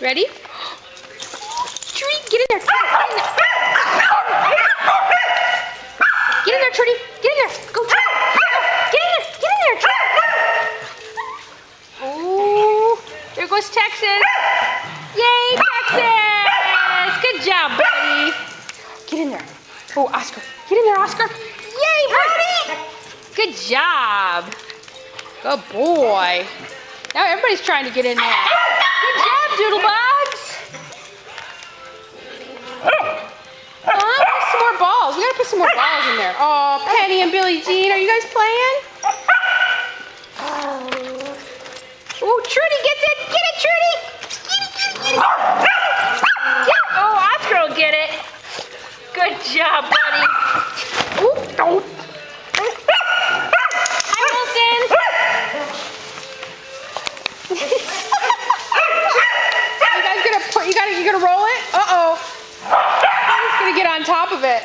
Ready? Trudy, get in there. Get in there. Get in there, Trudy. Get in there. Go, Trudy. Get in there. Get in there, Trudy. Oh, there goes Texas. Yay, Texas. Good job, buddy. Get in there. Oh, Oscar. Get in there, Oscar. Yay, buddy. Good job. Good boy. Now everybody's trying to get in there. There's some more balls in there. Oh, Penny and Billie Jean, are you guys playing? Oh, Trudy gets it. Get it, Trudy. Oh, Oscar will get it. Good job, buddy. Oop, nope. you guys gonna you gotta you gonna roll it? Uh oh. I'm just gonna get on top of it.